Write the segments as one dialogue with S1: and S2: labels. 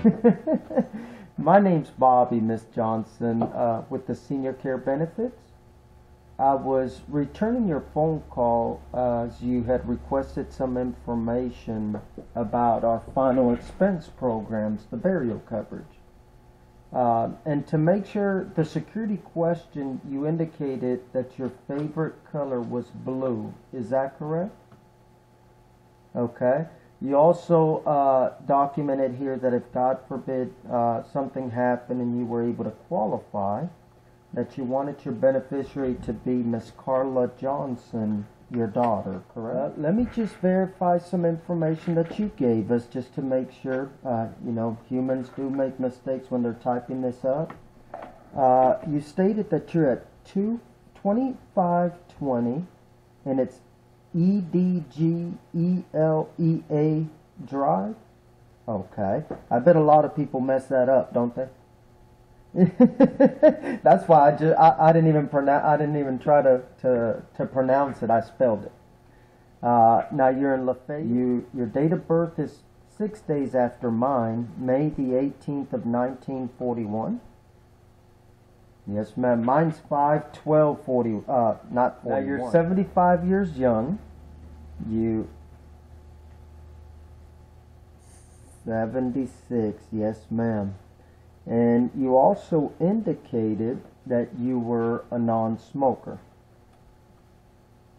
S1: My name's Bobby, Miss Johnson, uh, with the Senior Care Benefits. I was returning your phone call uh, as you had requested some information about our final expense programs, the burial coverage. Uh, and to make sure the security question, you indicated that your favorite color was blue. Is that correct? Okay. You also uh, documented here that if God forbid uh, something happened and you were able to qualify, that you wanted your beneficiary to be Miss Carla Johnson, your daughter, correct? Uh, let me just verify some information that you gave us just to make sure, uh, you know, humans do make mistakes when they're typing this up. Uh, you stated that you're at 22520 and it's E D G E L E A Drive? Okay. I bet a lot of people mess that up, don't they? That's why I just I, I didn't even pronounce I didn't even try to, to, to pronounce it. I spelled it. Uh, now you're in Lafayette. You your date of birth is six days after mine, May the 18th of 1941. Yes, ma'am. Mine's 5 12 40. Uh, not 41. Now you're 75 years young. You. 76. Yes, ma'am. And you also indicated that you were a non smoker.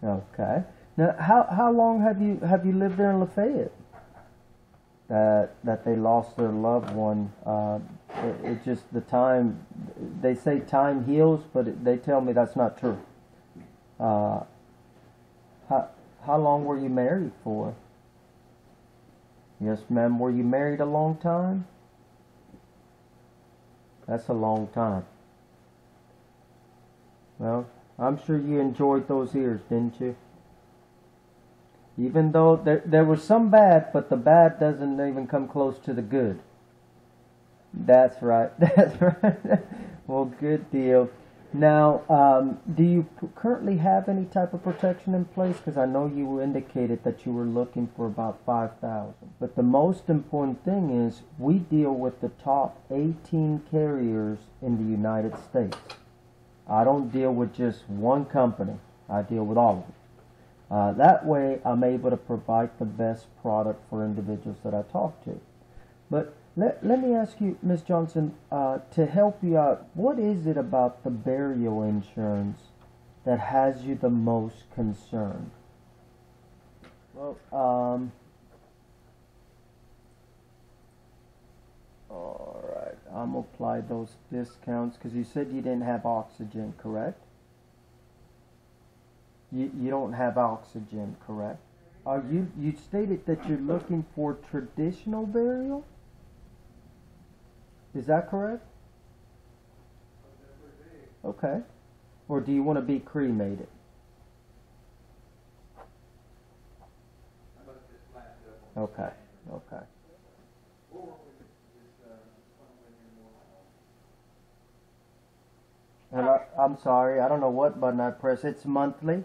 S1: Okay. Now, how, how long have you have you lived there in Lafayette? That that they lost their loved one. Uh, it, it, just the time. They say time heals, but it, they tell me that's not true. Uh, how how long were you married for? Yes, ma'am. Were you married a long time? That's a long time. Well, I'm sure you enjoyed those years, didn't you? Even though there, there was some bad, but the bad doesn't even come close to the good. That's right. That's right. Well, good deal. Now, um, do you currently have any type of protection in place? Because I know you indicated that you were looking for about 5000 But the most important thing is we deal with the top 18 carriers in the United States. I don't deal with just one company. I deal with all of them. Uh, that way, I'm able to provide the best product for individuals that I talk to. But let, let me ask you, Ms. Johnson, uh, to help you out, what is it about the burial insurance that has you the most concerned? Well, um, all right, I'm gonna apply those discounts because you said you didn't have oxygen, correct? You, you don't have oxygen, correct? Are you, you stated that you're looking for traditional burial? Is that correct? Okay. Or do you want to be cremated? Okay. Okay. And I, I'm sorry, I don't know what button I press. It's monthly.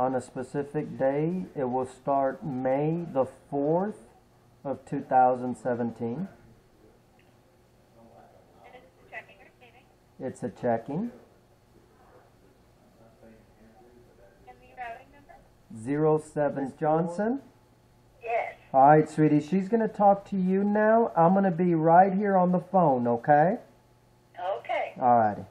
S1: On a specific day. It will start May the 4th of 2017. It's a checking. Zero seven Johnson.
S2: Yes.
S1: All right, sweetie. She's going to talk to you now. I'm going to be right here on the phone, okay?
S2: Okay.
S1: All righty.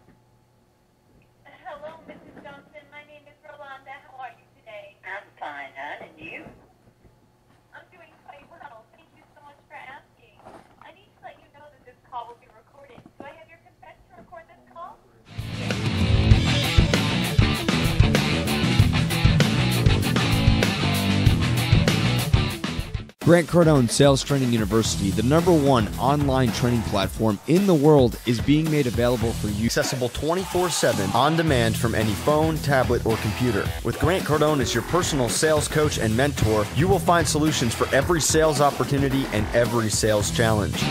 S3: Grant Cardone Sales Training University, the number one online training platform in the world, is being made available for you. Accessible 24 7 on demand from any phone, tablet, or computer. With Grant Cardone as your personal sales coach and mentor, you will find solutions for every sales opportunity and every sales challenge.